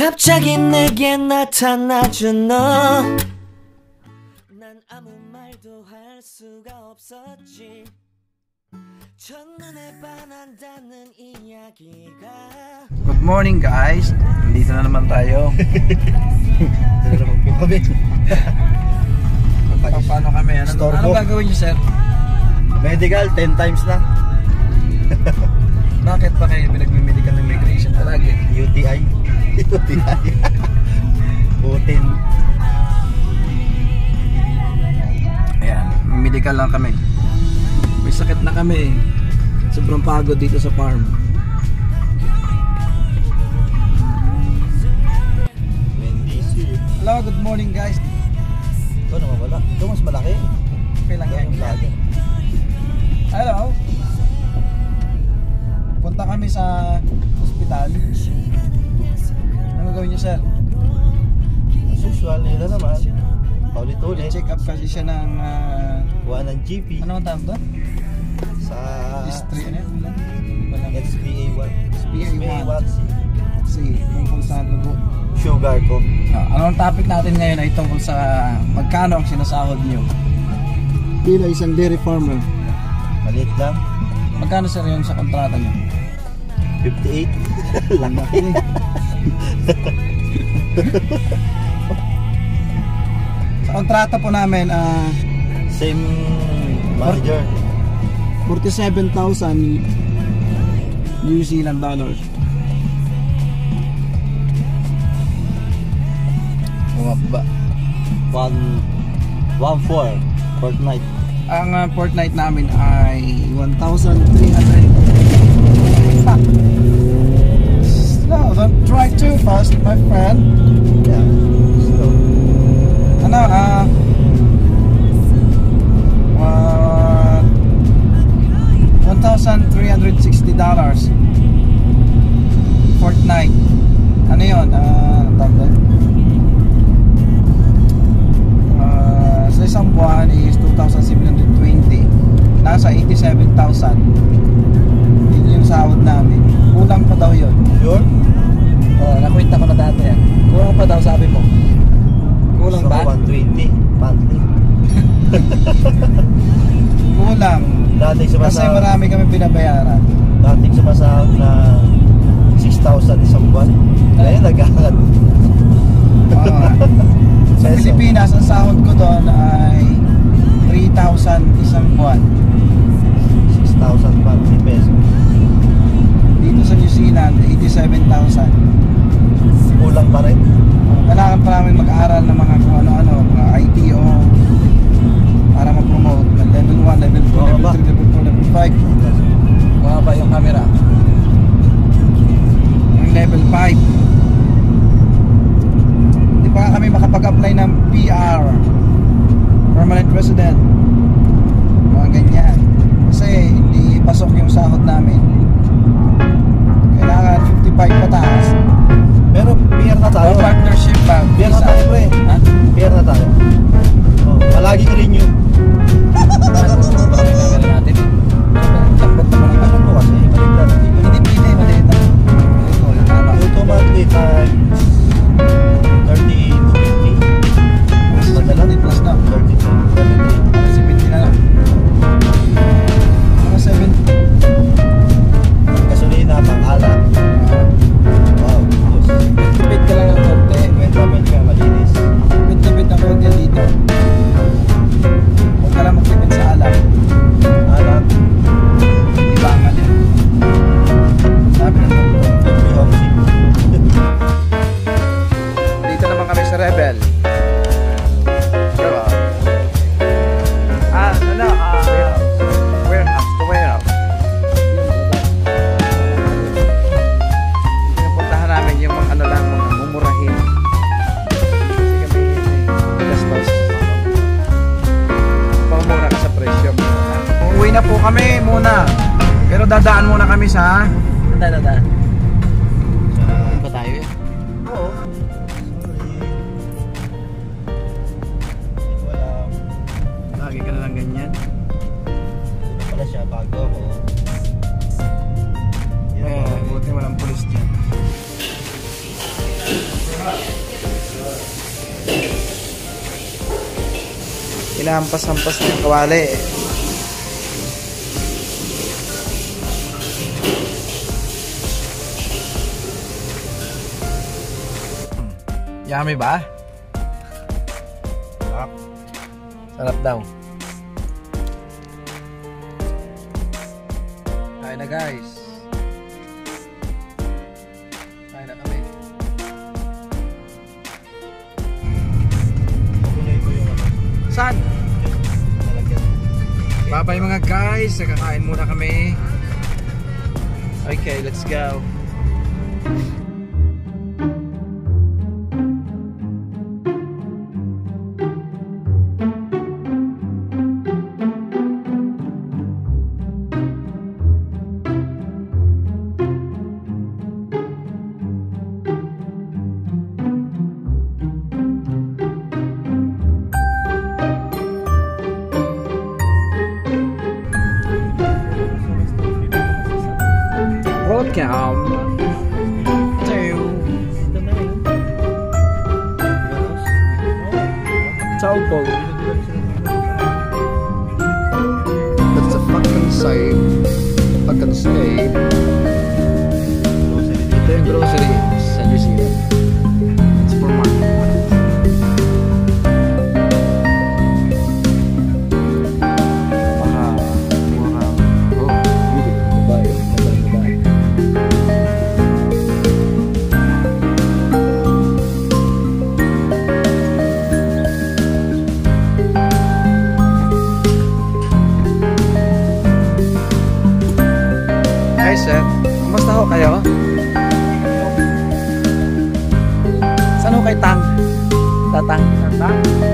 갑자기 내게 나타나준 너. 난 아무 말도 할 수가 없었지. 첫눈에 반한다는 이야기가. Good morning guys! Dito na naman tayo. Dala naman po kami. Pa- Paano kami? Ano, Storbo. anong gagawin niyo sir? Medical, 10 times na. Bakit pa kayo pinagmimedical ng migration palagi? UTI. UTI. Putin. Ayan, medical lang kami. May sakit na kami. Sobrang pagod dito sa farm. Hello, good morning guys. Ito naman wala. Ito mas malaki. Okay lang yan. Hello. Punta kami sa hospital. Ano gagawin niyo sir? As usual, nila naman. Paulit-ulit. Check up kasi siya ng uh, Kuha ng GP ano ang tawag doon? sa History ano? yun? Wala. XBA1. XBA1. vaccine. Kasi tungkol sa dugo. Sugar ko. Ah, anong topic natin ngayon ay tungkol sa magkano ang sinasahod niyo? Pila isang dairy farmer. Maliit lang. Magkano sir yung sa kontrata niyo? 58. Laki. Sa kontrata po namin, ah Same manager. 47,000 New Zealand dollars. Bumaba. One, one four. Fortnite. Ang uh, fortnight namin ay 1,300. Stop. Friend. Yeah. So, Ano, ah... Uh, $1,360 fortnight. Ano yun? Ah, uh? Ah, sa isang buwan is 2,720. Nasa 87,000. Pa daw sabi mo. Kulang ba? ko 120 monthly. Kulang. Dating Kasi sumasahod, marami kami binabayaran. dating sumasahod na 6,000 isang buwan. Ngayon nag-aangat. Oo nga. Sa Peso. Pilipinas, ang sahod ko doon ay 3,000 isang buwan. 6,000 monthly peso. Dito sa New Zealand, 87,000. Kulang pa rin. Kailangan pa namin mag-aral ng mga kung ano-ano, mga ITO para ma-promote. Level 1, level 2, Oo level ba? 3, Inahampas-hampas na yung kawali. Yummy ba? Sarap. Sarap daw. Kain na guys. Kain na kami. Saan? Lalagyan. Babay mga guys, nakakain muna kami. Okay, let's go. Taupo.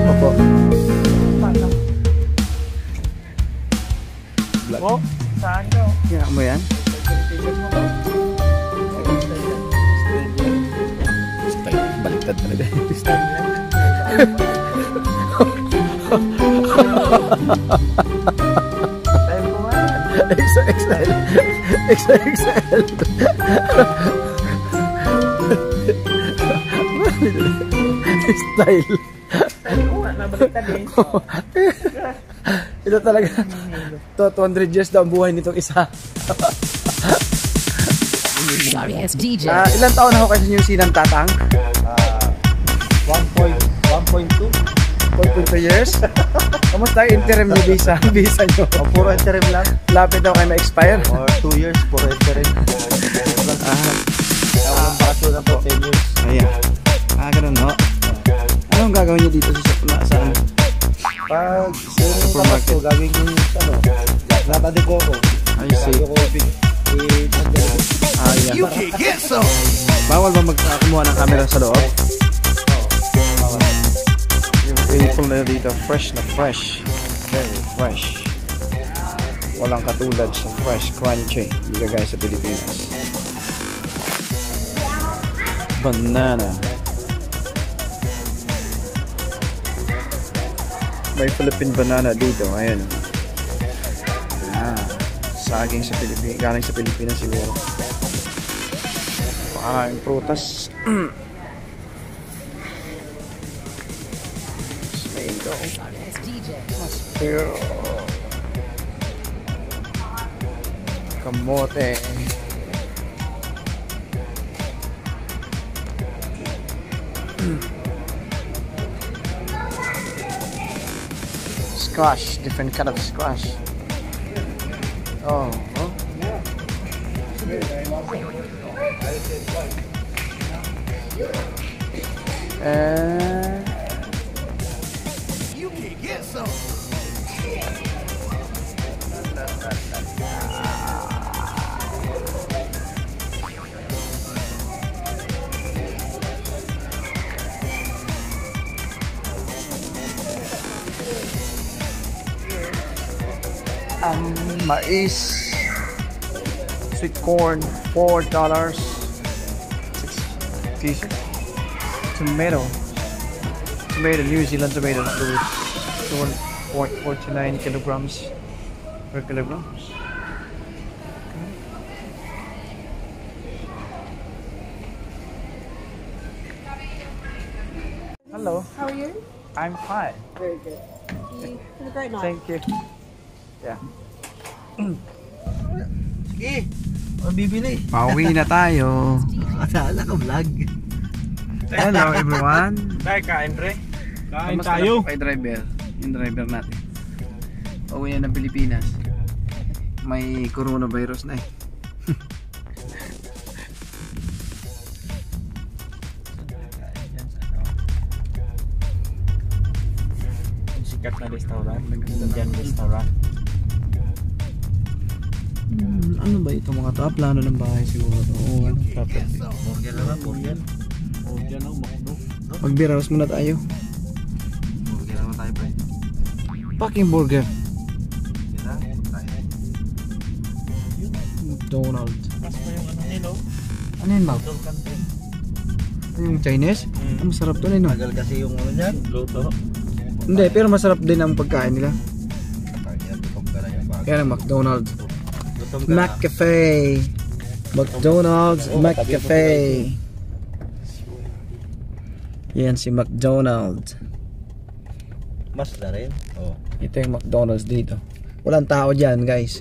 Opo. Vlog. Oh, saan ka? Kaya mo yan? Style, baliktad talaga. Nga. XXL. XXL. Style. Nabaliktad eh. Ito talaga. To 200 years daw ang buhay nitong isa. Sorry, it's DJ. Ah, ilang taon na ako sa New Zealand, Tatang? Ah, 1.2. 4.2 years? Kamusta yung interim niyo visa? Visa nyo? Oh, puro interim lang. Lapit daw kayo ma-expire. Or 2 years, puro interim. Ah, Ako ng bakasyon na po 10 years. ayan. Ah, ganun no? Anong gagawin niyo dito sa sa saan? Pag yung tapas ko, gagawin ko yung ano, natadi ko ako. I see. Gagawin ko big, Ah, yeah. Bawal ba magkakumuha ng camera sa loob? Beautiful na dito. Fresh na fresh. Very fresh. Walang katulad sa fresh, crunchy. Hindi kagaya sa Pilipinas. Banana. May Philippine banana dito. Ayan. Ah, saging sa Pilipinas. Galing sa Pilipinas siguro. Pakain prutas. Sorry, it's DJ. Pero... Kamote. squash, different kind of squash. Oh, huh? You can get some. Ang mais sweet corn four dollars six tomato tomato New Zealand tomato those 49 kilograms per kilograms Hello. How are you? I'm fine. Very good. You had a great night. Thank you. Yeah. Sige. Ang bibili. Pauwi na tayo. Akala ka vlog. Hello everyone. Tayo kain, pre. Kain Kamusta tayo. kay driver? Yung driver natin. Pauwi na ng Pilipinas. May coronavirus na eh. Sikat na restaurant. Indian restaurant. Hmm, ano ba ito mga to? Plano ng bahay siguro to. Oo, ano, property. Burger naman, burger. Burger no, makdo. Magbiraos muna tayo. Burger naman tayo, pre. Fucking burger. Na. McDonald's. Mas mo yung ano nilo. Ano yun, country. Ano yung Chinese? Mm. Ang masarap to eh, no? Tagal kasi yung ano dyan. Luto. Hindi, pero masarap din ang pagkain nila. Na. Kaya ng McDonald's. McCafe. McDonald's McCafe. Yan si McDonald's. Mas na rin. Oh. Ito yung McDonald's dito. Walang tao dyan, guys.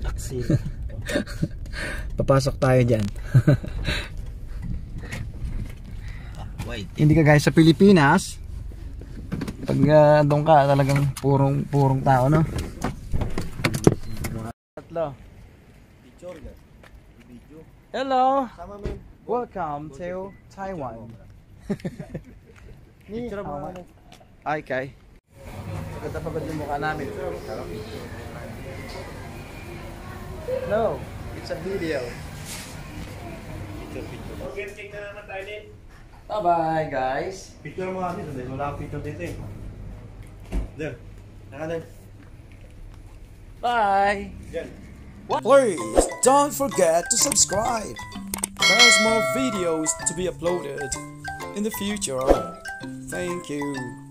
Papasok tayo dyan. Wait. Hindi ka guys sa Pilipinas. Pag uh, doon ka, talagang purong purong tao, no? Tatlo. Hello. Welcome to Taiwan. Ni hao. Ay, kay. Ganda pa ba yung mukha namin? No, it's a video. Bye-bye, guys. Picture mo kami dito. Wala akong picture dito eh. There. Nakalan. Bye. Please don't forget to subscribe. There's more videos to be uploaded in the future. Thank you.